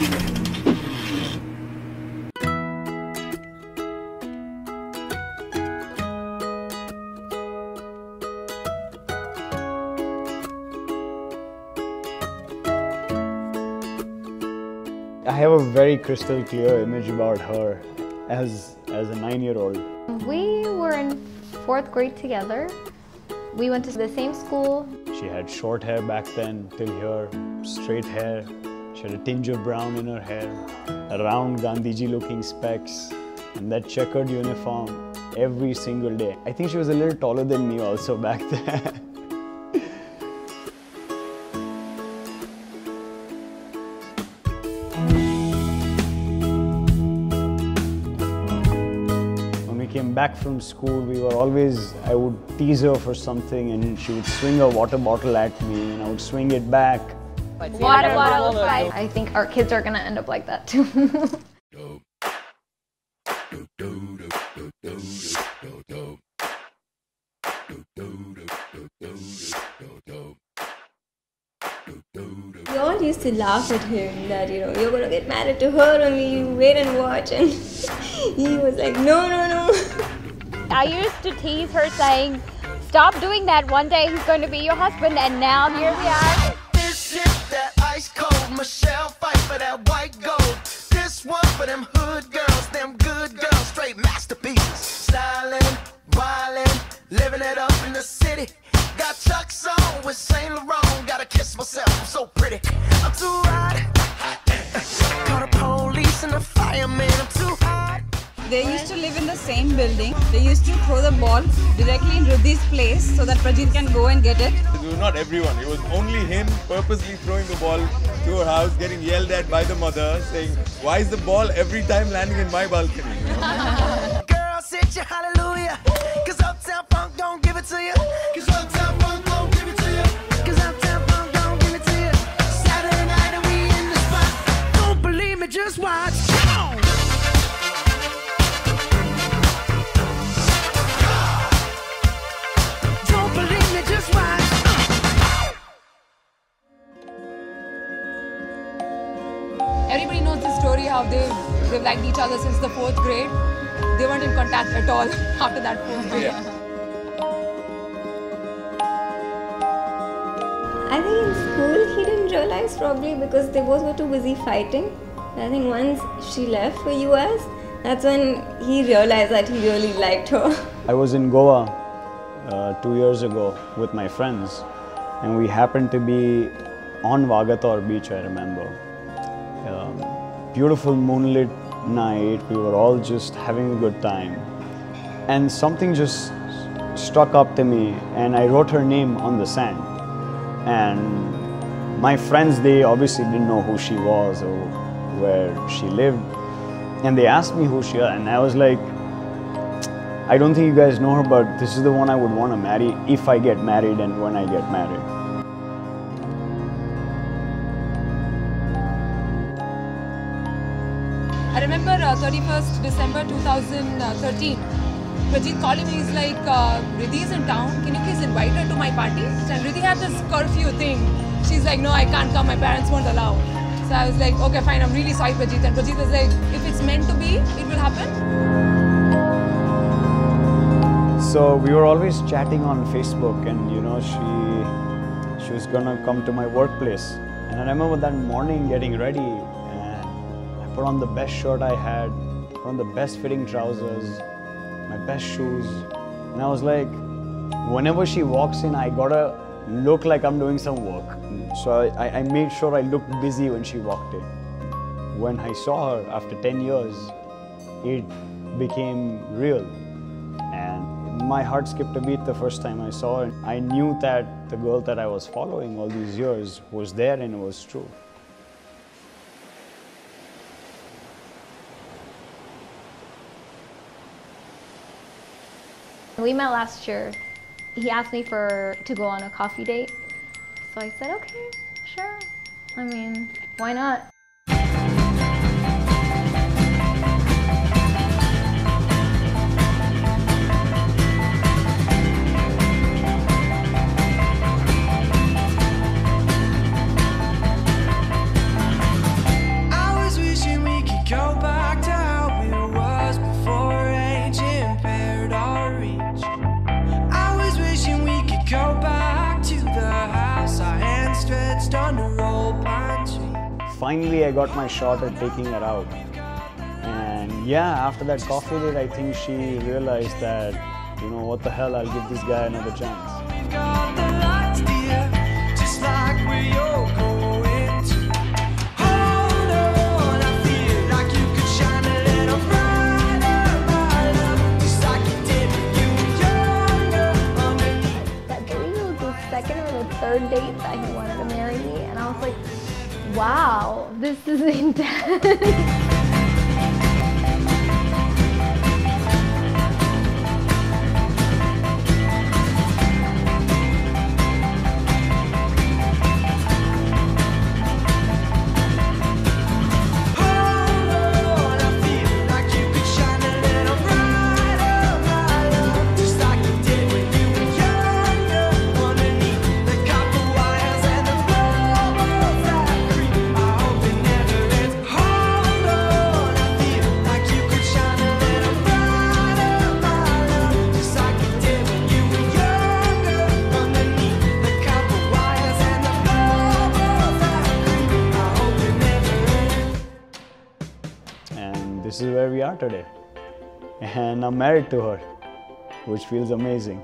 I have a very crystal clear image about her as, as a nine-year-old. We were in fourth grade together. We went to the same school. She had short hair back then, till here, straight hair. She had a tinge of brown in her hair, round Gandhiji looking specs, and that checkered uniform every single day. I think she was a little taller than me also back then. When we came back from school, we were always, I would tease her for something and she would swing a water bottle at me and I would swing it back. Water bottle fight. I think our kids are gonna end up like that too. We all used to laugh at him that, you know, you're gonna get married to her only, you wait and watch. And he was like, no, no, no. I used to tease her saying, Stop doing that. One day he's going to be your husband, and now here we are. Kiss myself, I'm so pretty. I'm too hot. Call the police and the fireman. I'm too hot. They used to live in the same building. They used to throw the ball directly in Ridhi's place so that Prajit can go and get it. It was not everyone. It was only him purposely throwing the ball to her house, getting yelled at by the mother, saying, Why is the ball every time landing in my balcony? Girl, sit your hallelujah. Cause Uptown Funk don't give it to you. They've liked each other since the fourth grade. They weren't in contact at all after that fourth grade. I think in school he didn't realize probably because they both were too busy fighting. I think once she left for US, that's when he realized that he really liked her. I was in Goa uh, two years ago with my friends, and we happened to be on Vagator beach, I remember. Um, beautiful moonlit night, we were all just having a good time. And something just struck up to me, and I wrote her name on the sand. And my friends, they obviously didn't know who she was or where she lived. And they asked me who she was, and I was like, I don't think you guys know her, but this is the one I would want to marry if I get married and when I get married. I remember uh, 31st December 2013. Prajit calling me, he's like, uh, is in town, can you please invite her to my party? And Ridhi had this curfew thing. She's like, no, I can't come, my parents won't allow. So I was like, okay, fine, I'm really sorry, Prajit. And Prajit was like, if it's meant to be, it will happen. So we were always chatting on Facebook, and you know, she she was gonna come to my workplace. And I remember that morning getting ready, put on the best shirt I had, put on the best fitting trousers, my best shoes, and I was like, whenever she walks in, I gotta look like I'm doing some work. So I, I made sure I looked busy when she walked in. When I saw her after 10 years, it became real. And my heart skipped a beat the first time I saw her. I knew that the girl that I was following all these years was there and it was true. We met last year. He asked me for to go on a coffee date. So I said, okay, sure. I mean, why not? finally I got my shot at taking her out. And yeah, after that coffee date, I think she realized that, you know, what the hell, I'll give this guy another chance. Wow, this is intense. this is where we are today. And I'm married to her, which feels amazing.